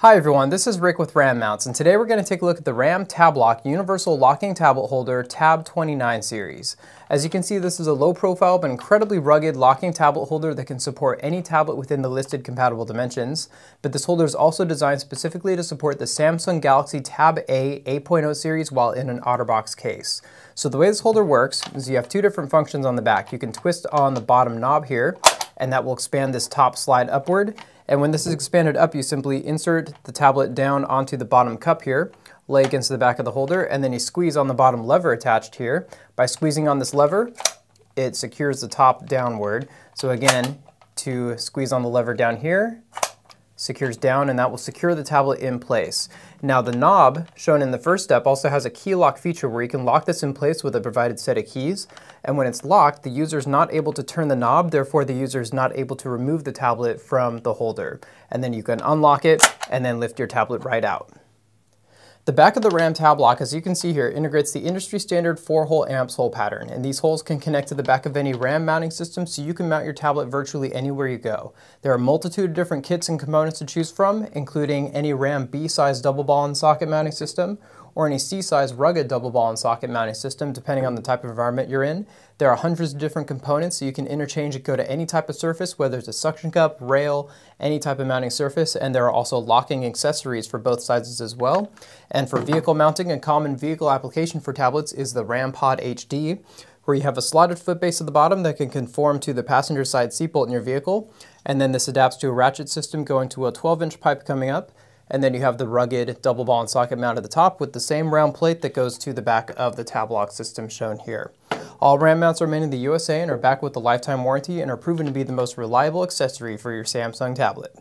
Hi everyone, this is Rick with RAM Mounts, and today we're going to take a look at the RAM TabLock Universal Locking Tablet Holder Tab 29 series. As you can see, this is a low profile but incredibly rugged locking tablet holder that can support any tablet within the listed compatible dimensions, but this holder is also designed specifically to support the Samsung Galaxy Tab A 8.0 series while in an OtterBox case. So the way this holder works is you have two different functions on the back. You can twist on the bottom knob here, and that will expand this top slide upward, and when this is expanded up, you simply insert the tablet down onto the bottom cup here, lay against the back of the holder, and then you squeeze on the bottom lever attached here. By squeezing on this lever, it secures the top downward. So again, to squeeze on the lever down here, secures down and that will secure the tablet in place. Now the knob shown in the first step also has a key lock feature where you can lock this in place with a provided set of keys and when it's locked the user is not able to turn the knob therefore the user is not able to remove the tablet from the holder and then you can unlock it and then lift your tablet right out. The back of the RAM tab lock, as you can see here, integrates the industry standard 4-hole amps hole pattern, and these holes can connect to the back of any RAM mounting system so you can mount your tablet virtually anywhere you go. There are a multitude of different kits and components to choose from, including any RAM B-size double ball and socket mounting system, or any C-size rugged double ball and socket mounting system, depending on the type of environment you're in. There are hundreds of different components, so you can interchange and go to any type of surface, whether it's a suction cup, rail, any type of mounting surface, and there are also locking accessories for both sizes as well. And for vehicle mounting, a common vehicle application for tablets is the RAM Pod HD, where you have a slotted footbase at the bottom that can conform to the passenger side seatbelt in your vehicle, and then this adapts to a ratchet system going to a 12-inch pipe coming up, and then you have the rugged double ball and socket mount at the top with the same round plate that goes to the back of the Tablock system shown here. All RAM mounts are made in the USA and are backed with a lifetime warranty and are proven to be the most reliable accessory for your Samsung tablet.